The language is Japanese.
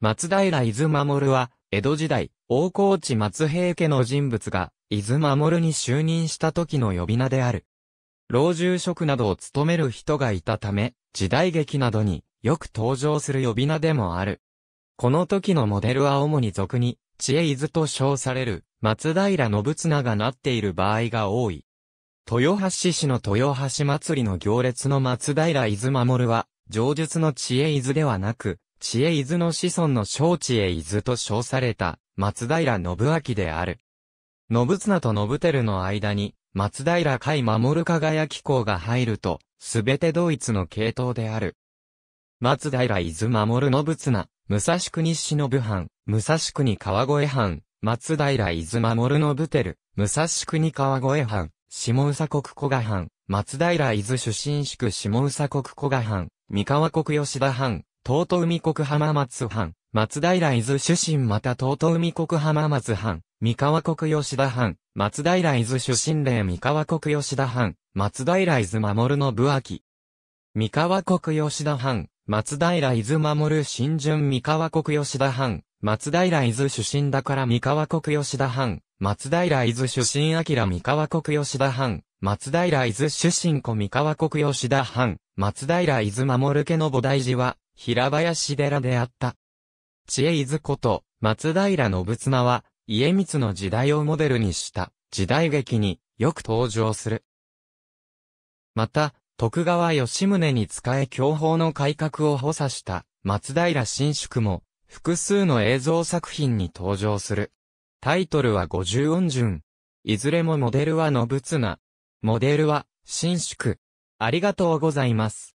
松平伊豆守は、江戸時代、大河内松平家の人物が、伊豆守に就任した時の呼び名である。老中職などを務める人がいたため、時代劇などによく登場する呼び名でもある。この時のモデルは主に俗に、知恵伊豆と称される、松平信綱がなっている場合が多い。豊橋市の豊橋祭りの行列の松平伊豆守は、上述の知恵伊豆ではなく、知恵伊豆の子孫の小知恵伊豆と称された、松平信明である。信綱と信照の間に、松平海守輝機構が入ると、すべて同一の系統である。松平伊豆守信綱、武蔵国忍藩、武蔵国川越藩、松平伊豆守信照、武蔵国川越藩、下宇佐国古賀藩、松平伊豆出身宿下宇佐国古賀藩、三河国吉田藩、東都海国浜松藩、松平伊豆出身また東都海国浜松藩、三河国吉田藩、松平伊豆出身霊三河国吉田藩、松平伊豆守の部秋。三河国吉田藩、松平伊豆守新順三河国吉田藩、松平伊豆出身だから三河国吉田藩、松平伊豆出身明三河国吉田藩、松平伊豆出身子三河国吉田藩、松平伊豆守家の菩提寺は、平林寺であった。知恵伊豆こと、松平信綱は、家光の時代をモデルにした時代劇によく登場する。また、徳川吉宗に仕え教法の改革を補佐した松平新宿も複数の映像作品に登場する。タイトルは50音順。いずれもモデルは信綱。モデルは新宿。ありがとうございます。